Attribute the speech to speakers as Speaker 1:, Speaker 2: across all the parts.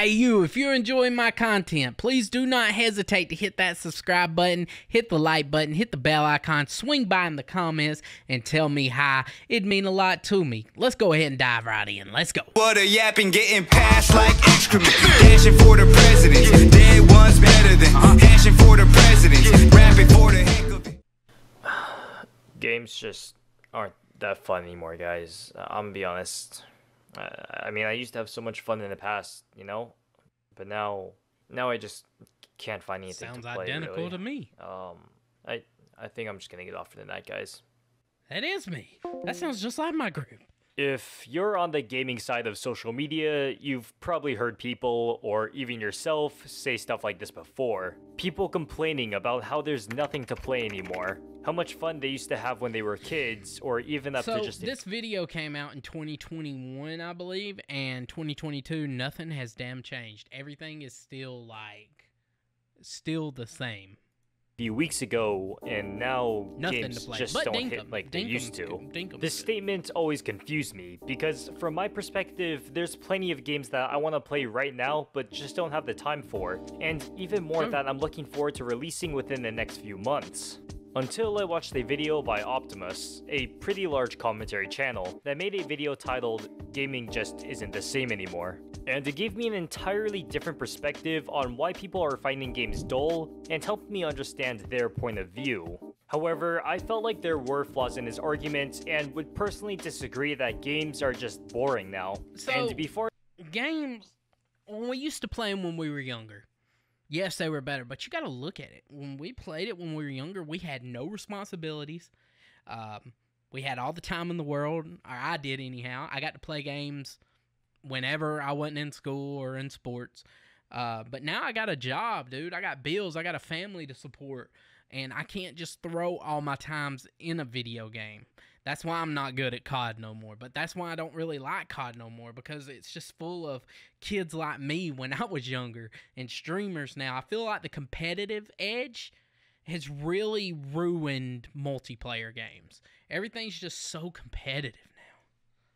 Speaker 1: Hey, you, if you're enjoying my content, please do not hesitate to hit that subscribe button, hit the like button, hit the bell icon, swing by in the comments, and tell me hi. It'd mean a lot to me. Let's go ahead and dive right in. Let's go.
Speaker 2: What a yapping, getting passed like excrement. Dashing for the presidents. Dead ones better than hashing for the presidents. Rapping for the heck of it.
Speaker 3: games just aren't that fun anymore, guys. I'm gonna be honest. Uh, I mean, I used to have so much fun in the past, you know, but now, now I just can't find anything
Speaker 1: Sounds
Speaker 3: to play.
Speaker 1: identical
Speaker 3: really.
Speaker 1: to me.
Speaker 3: Um, I I think I'm just gonna get off for the night, guys.
Speaker 1: That is me. That sounds just like my group.
Speaker 3: If you're on the gaming side of social media, you've probably heard people, or even yourself, say stuff like this before. People complaining about how there's nothing to play anymore, how much fun they used to have when they were kids, or even that
Speaker 1: So
Speaker 3: they're just
Speaker 1: this video came out in 2021, I believe, and 2022. Nothing has damn changed. Everything is still like, still the same.
Speaker 3: Few weeks ago, and now
Speaker 1: Nothing
Speaker 3: games
Speaker 1: to play.
Speaker 3: just
Speaker 1: but
Speaker 3: don't
Speaker 1: Dinkum,
Speaker 3: hit like they used to. This statement always confused me because, from my perspective, there's plenty of games that I want to play right now but just don't have the time for, and even more
Speaker 1: True.
Speaker 3: that I'm looking forward to releasing within the next few months. Until I watched a video by Optimus, a pretty large commentary channel, that made a video titled Gaming Just Isn't the Same Anymore. And it gave me an entirely different perspective on why people are finding games dull and helped me understand their point of view. However, I felt like there were flaws in his argument and would personally disagree that games are just boring now.
Speaker 1: So-
Speaker 3: and before
Speaker 1: games when we used to play them when we were younger yes they were better but you got to look at it when we played it when we were younger we had no responsibilities um, we had all the time in the world or i did anyhow i got to play games whenever i wasn't in school or in sports uh, but now i got a job dude i got bills i got a family to support and i can't just throw all my times in a video game that's why I'm not good at COD no more. But that's why I don't really like COD no more because it's just full of kids like me when I was younger and streamers now. I feel like the competitive edge has really ruined multiplayer games. Everything's just so competitive.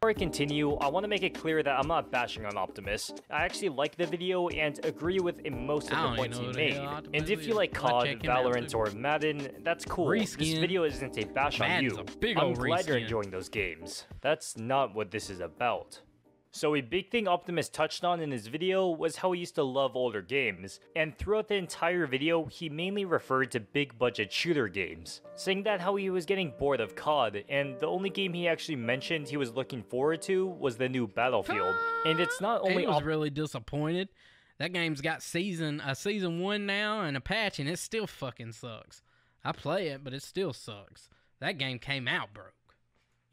Speaker 3: Before I continue, I want to make it clear that I'm not bashing on Optimus. I actually like the video and agree with most of the points he
Speaker 1: know who the
Speaker 3: made. And if you like COD,
Speaker 1: check him out,
Speaker 3: Valorant, or Madden, that's cool. This video isn't a bash on you. I'm glad you're enjoying those games. That's not what this is about. So a big thing Optimus touched on in his video was how he used to love older games, and throughout the entire video, he mainly referred to big budget shooter games, saying that how he was getting bored of COD, and the only game he actually mentioned he was looking forward to was the new Battlefield. And it's not only- He
Speaker 1: was
Speaker 3: Op-
Speaker 1: really disappointed. That game's got season a season one now and a patch, and it still fucking sucks. I play it, but it still sucks. That game came out broke.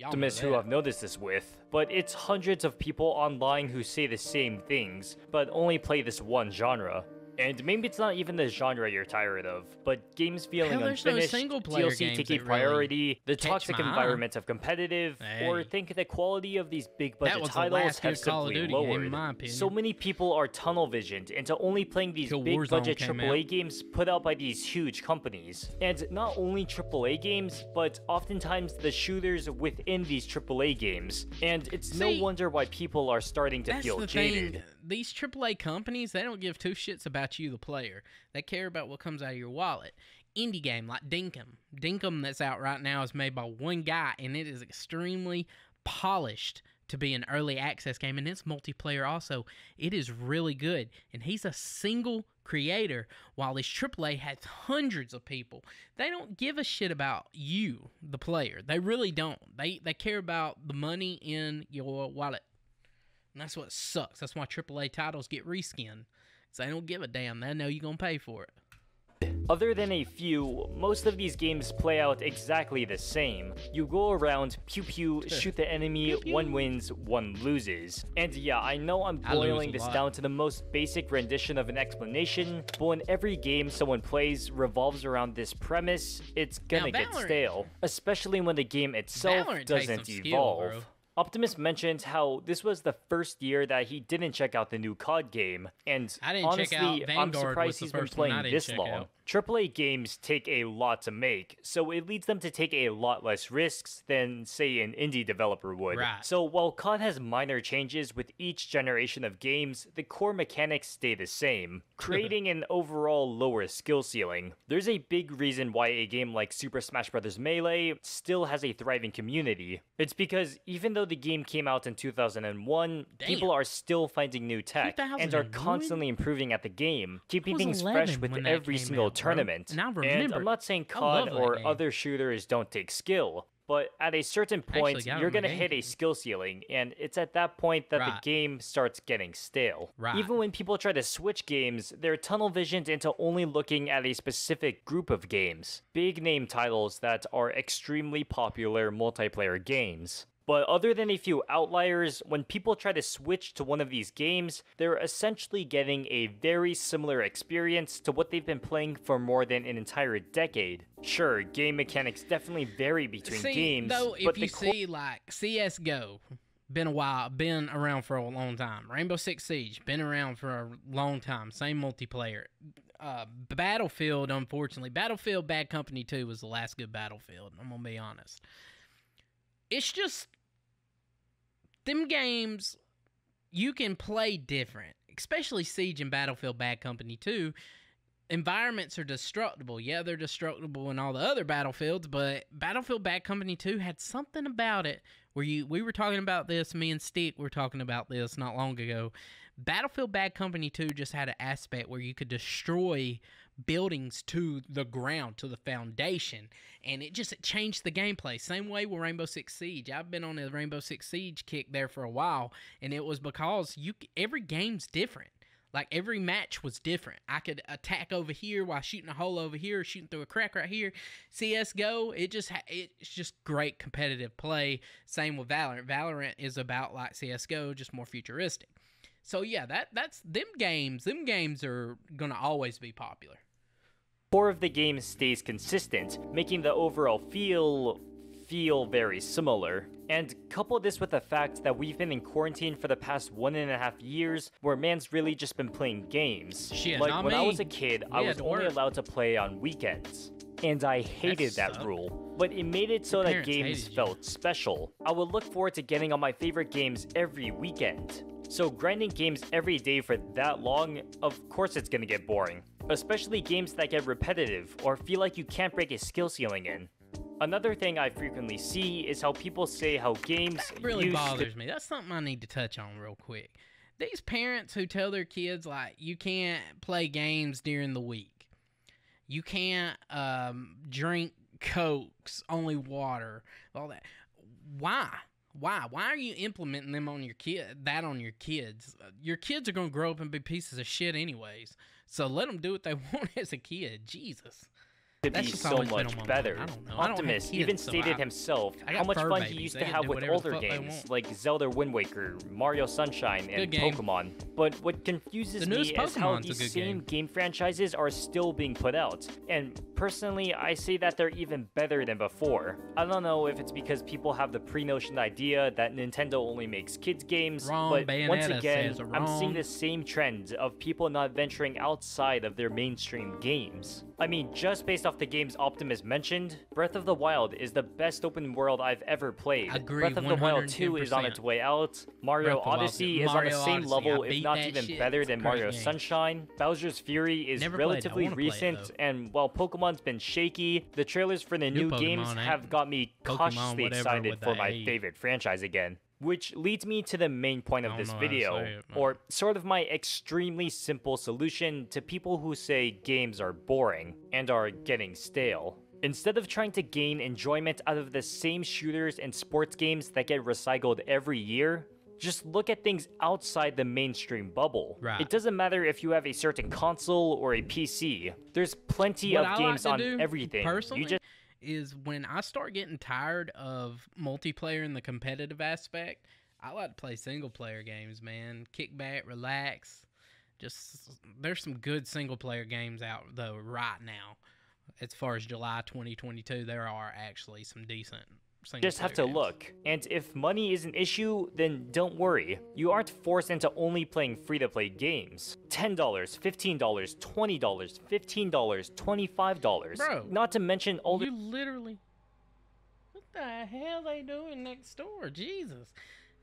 Speaker 1: Know
Speaker 3: Optimus who. I've noticed this with, but it's hundreds of people online who say the same things, but only play this one genre. And maybe it's not even the genre you're tired of, but games feeling
Speaker 1: Hell, there's no
Speaker 3: unfinished,
Speaker 1: single-player
Speaker 3: DLC
Speaker 1: games
Speaker 3: taking
Speaker 1: that really
Speaker 3: priority, the toxic
Speaker 1: my eye.
Speaker 3: environment of competitive, or
Speaker 1: Hey.
Speaker 3: think the quality of these big budget titles have
Speaker 1: good Call of
Speaker 3: simply
Speaker 1: game,
Speaker 3: lowered.
Speaker 1: in my.
Speaker 3: So many people are tunnel visioned into only playing these
Speaker 1: Till
Speaker 3: big
Speaker 1: Warzone
Speaker 3: budget AAA
Speaker 1: out.
Speaker 3: games put out by these huge companies. And not only AAA games, but oftentimes the shooters within these AAA games. And it's no wonder why people are starting to feel jaded.
Speaker 1: thing. These AAA companies, they don't give two shits about you, the player. They care about what comes out of your wallet. Indie game like Dinkum. Dinkum that's out right now is made by one guy, and it is extremely polished to be an early access game, and it's multiplayer also. It is really good, and he's a single creator, while this AAA has hundreds of people. They don't give a shit about you, the player. They really don't. They they care about the money in your wallet. And that's what sucks. That's why AAA titles get reskinned. So they don't give a damn. They know you're going to pay for it.
Speaker 3: Other than a few, most of these games play out exactly the same. You go around, pew pew, shoot the enemy,
Speaker 1: Pew,
Speaker 3: one wins, one loses. And yeah, I know I'm boiling this
Speaker 1: lot.
Speaker 3: down to the most basic rendition of an explanation, but when every game someone plays revolves around this premise, it's gonna get stale. Especially when the game itself
Speaker 1: Valorant
Speaker 3: doesn't
Speaker 1: skill,
Speaker 3: evolve.
Speaker 1: bro.
Speaker 3: Optimus mentioned how this was the first year that he didn't check out the new COD game, and
Speaker 1: I didn't check
Speaker 3: honestly,
Speaker 1: out
Speaker 3: I'm surprised he's been
Speaker 1: first one I
Speaker 3: playing this long.
Speaker 1: out.
Speaker 3: AAA games take a lot to make, so it leads them to take a lot less risks than, say, an indie developer would.
Speaker 1: Right.
Speaker 3: So while COD has minor changes with each generation of games, the core mechanics stay the same, creating an overall lower skill ceiling. There's a big reason why a game like Super Smash Bros. Melee still has a thriving community. It's because even though the game came out in 2001, people are still finding new tech and are constantly improving at the game, keeping things fresh with every single
Speaker 1: bro.
Speaker 3: tournament.
Speaker 1: Now remember.
Speaker 3: I'm not saying COD or other shooters don't take skill, but at a certain point,
Speaker 1: it
Speaker 3: you're gonna hit a skill ceiling, and it's at that point that
Speaker 1: Right.
Speaker 3: the game starts getting stale.
Speaker 1: Right.
Speaker 3: Even when people try to switch games, they're tunnel visioned into only looking at a specific group of games. Big name titles that are extremely popular multiplayer games. But other than a few outliers, when people try to switch to one of these games, they're essentially getting a very similar experience to what they've been playing for more than an entire decade. Sure, game mechanics definitely vary between
Speaker 1: see,
Speaker 3: games,
Speaker 1: though, if
Speaker 3: but
Speaker 1: you see like CS:GO, been a while, been around for a long time. Rainbow Six Siege, been around for a long time. Same multiplayer. Uh, Battlefield, unfortunately, Battlefield Bad Company Two was the last good Battlefield. I'm gonna be honest. It's just them games you can play different, especially Siege and Battlefield Bad Company 2. Environments are destructible. Yeah, they're destructible in all the other battlefields, but Battlefield Bad Company 2 had something about it where you we were talking about this, me and Stick were talking about this not long ago. Battlefield Bad Company 2 just had an aspect where you could destroy buildings to the ground, to the foundation, and it just it changed the gameplay. Same way with Rainbow Six Siege. I've been on a Rainbow Six Siege kick there for a while, and it was because you every game's different. Like every match was different. I could attack over here while shooting a hole over here, shooting through a crack right here. CS:GO, it just it's just great competitive play. Same with Valorant. Valorant is about like CS:GO, just more futuristic. So yeah, that that's them games. Them games are gonna always be popular.
Speaker 3: Core of the game stays consistent, making the overall feel feel very similar. And couple this with the fact that we've been in quarantine for the past one and a half years, where man's really just been playing games.
Speaker 1: Shit,
Speaker 3: like when I was a kid, I was only allowed to play on weekends. And I hated that
Speaker 1: sucked.
Speaker 3: rule. But it made it so
Speaker 1: Your
Speaker 3: that games felt special. I would look forward to getting on my favorite games every weekend. So grinding games every day for that long, of course it's gonna get boring. Especially games that get repetitive or feel like you can't break a skill ceiling in. Another thing I frequently see is how people say how games
Speaker 1: That really
Speaker 3: used to
Speaker 1: bothers me. That's something I need to touch on real quick. These parents who tell their kids like you can't play games during the week, you can't um, drink cokes, only water, all that. Why? Why? Why are you implementing them on your kid? That on your kids? Uh, Your kids are gonna grow up and be pieces of shit anyways. So let them do what they want as a kid. Jesus.
Speaker 3: to
Speaker 1: That's
Speaker 3: be so much
Speaker 1: on my mind.
Speaker 3: better.
Speaker 1: I don't know. I don't have
Speaker 3: Optimus
Speaker 1: kids,
Speaker 3: even
Speaker 1: so
Speaker 3: stated
Speaker 1: I-
Speaker 3: himself how much fun he used
Speaker 1: They
Speaker 3: to have with older games like Zelda Wind Waker, Mario Sunshine, and. Pokemon. But what confuses
Speaker 1: The
Speaker 3: me
Speaker 1: newest
Speaker 3: is how
Speaker 1: Pokemon's
Speaker 3: these same
Speaker 1: game.
Speaker 3: game franchises are still being put out. And personally, I say that they're even better than before. I don't know if it's because people have the pre-notioned idea that Nintendo only makes kids games,
Speaker 1: Wrong,
Speaker 3: but once again, I'm seeing the same trend of people not venturing outside of their mainstream games. I mean, just based off the games Optimus mentioned, Breath of the Wild is the best open world I've ever played.
Speaker 1: Agree,
Speaker 3: Breath of the Wild 2 is on its way out. Mario
Speaker 1: Breath of the Wild's
Speaker 3: Odyssey is on the same
Speaker 1: Odyssey,
Speaker 3: level, if not even
Speaker 1: shit.
Speaker 3: better than Mario
Speaker 1: game.
Speaker 3: Sunshine. Bowser's Fury is
Speaker 1: Never played it. I
Speaker 3: relatively recent, and while Pokemon's been shaky, the trailers for the
Speaker 1: New
Speaker 3: new, games
Speaker 1: Pokemon, eh?
Speaker 3: have got me
Speaker 1: Pokemon,
Speaker 3: cautiously
Speaker 1: whatever
Speaker 3: excited for my
Speaker 1: A.
Speaker 3: favorite franchise again. Which leads me to the main point of this
Speaker 1: know how to
Speaker 3: video,
Speaker 1: it,
Speaker 3: or sort of my extremely simple solution to people who say games are boring and are getting stale. Instead of trying to gain enjoyment out of the same shooters and sports games that get recycled every year, just look at things outside the mainstream bubble.
Speaker 1: Right.
Speaker 3: It doesn't matter if you have a certain console or a PC. There's plenty
Speaker 1: What
Speaker 3: of
Speaker 1: I
Speaker 3: games
Speaker 1: like
Speaker 3: on
Speaker 1: do,
Speaker 3: everything.
Speaker 1: Personally,
Speaker 3: you just
Speaker 1: is when I start getting tired of multiplayer in the competitive aspect, I like to play single player games, man. Kick back, relax. Just there's some good single player games out though right now. As far as July 2022, there are actually some decent
Speaker 3: just have to
Speaker 1: games.
Speaker 3: look. And if money is an issue, then don't worry. You aren't forced into only playing free to play games. $10, $15, $20, $15, $25.
Speaker 1: Bro,
Speaker 3: Not to mention all the
Speaker 1: You literally. What the hell they doing next door? Jesus.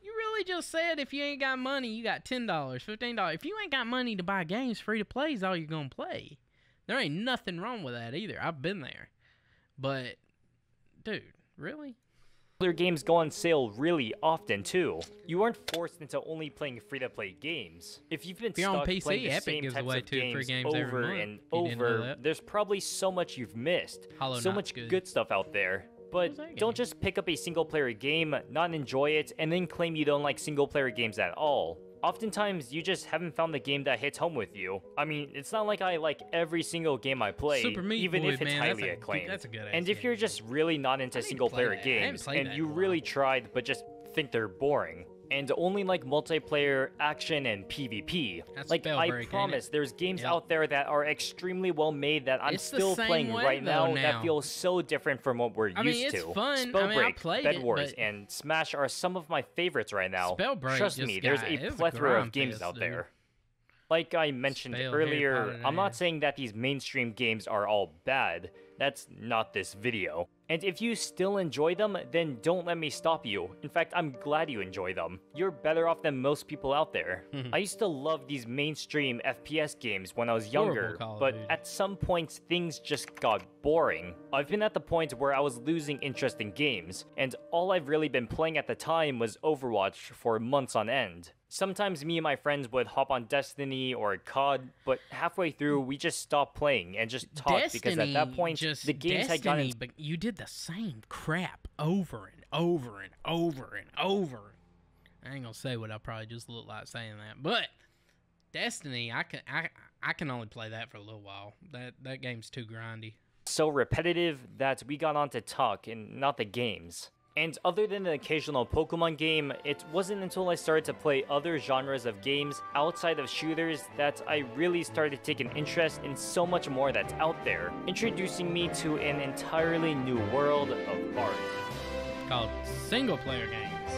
Speaker 1: You really just said if you ain't got money, you got ten dollars, fifteen dollars. If you ain't got money to buy games, free to play is all you're gonna play. There ain't nothing wrong with that either. I've been there. But dude, really?
Speaker 3: Other games go on sale really often too. You aren't forced into only playing free-to-play games. If you've been
Speaker 1: If
Speaker 3: stuck
Speaker 1: PC,
Speaker 3: playing the
Speaker 1: Epic
Speaker 3: same types
Speaker 1: away
Speaker 3: of
Speaker 1: two
Speaker 3: games,
Speaker 1: games
Speaker 3: over and
Speaker 1: You didn't know
Speaker 3: over, there's probably so much you've missed.
Speaker 1: Hollow
Speaker 3: so much
Speaker 1: good.
Speaker 3: good stuff out there. But don't just pick up a single-player game, not enjoy it, and then claim you don't like single-player games at all. Oftentimes, you just haven't found the game that hits home with you. I mean, it's not like I like every single game I play, even
Speaker 1: Boy,
Speaker 3: if it's
Speaker 1: man, that's
Speaker 3: highly
Speaker 1: a-
Speaker 3: acclaimed.
Speaker 1: that's a good-ass
Speaker 3: and if you're just really not into single player
Speaker 1: that.
Speaker 3: Games and you really tried but just think they're boring and only like multiplayer action and PvP.
Speaker 1: That's
Speaker 3: like I
Speaker 1: Spellbreak,
Speaker 3: promise there's games
Speaker 1: Yep.
Speaker 3: out there that are extremely well made that I'm
Speaker 1: It's
Speaker 3: still playing
Speaker 1: way,
Speaker 3: right
Speaker 1: though,
Speaker 3: now,
Speaker 1: now.
Speaker 3: that feels so different from what we're
Speaker 1: I mean,
Speaker 3: used
Speaker 1: it's
Speaker 3: to.
Speaker 1: fun. I mean, I
Speaker 3: Spellbreak,
Speaker 1: played
Speaker 3: Bed
Speaker 1: it,
Speaker 3: Wars, and Smash are some of my favorites right now.
Speaker 1: Spellbreak
Speaker 3: Trust me, there's
Speaker 1: got-
Speaker 3: a
Speaker 1: a
Speaker 3: plethora
Speaker 1: grind
Speaker 3: of games
Speaker 1: fest,
Speaker 3: out
Speaker 1: dude.
Speaker 3: there. Like I mentioned
Speaker 1: Spell,
Speaker 3: earlier, I'm not saying that these mainstream games are all bad. That's not this video. And if you still enjoy them, then don't let me stop you. In fact, I'm glad you enjoy them. You're better off than most people out there. I used to love these mainstream FPS games when I was younger, but at some points things just got boring. I've been at the point where I was losing interest in games, and all I've really been playing at the time was Overwatch for months on end. Sometimes me and my friends would hop on Destiny or COD, but halfway through we just stopped playing and just talked because at that point
Speaker 1: just
Speaker 3: the games
Speaker 1: Destiny,
Speaker 3: had gotten
Speaker 1: but you did the same crap over and over and over and over. I ain't gonna say what I probably just look like saying that, but Destiny, I can I I can only play that for a little while. That that game's too grindy.
Speaker 3: so repetitive that we got on to talk and not the games. And other than the occasional Pokemon game, it wasn't until I started to play other genres of games outside of shooters that I really started to take an interest in so much more that's out there, introducing me to an entirely new world of art.
Speaker 1: Called single player games.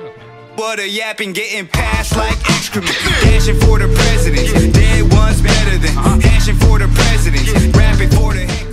Speaker 1: Okay.
Speaker 2: What a yapping, getting passed like excrement. Dashing for the presidents. Dead ones better than hashing for the presidents. Rapping for the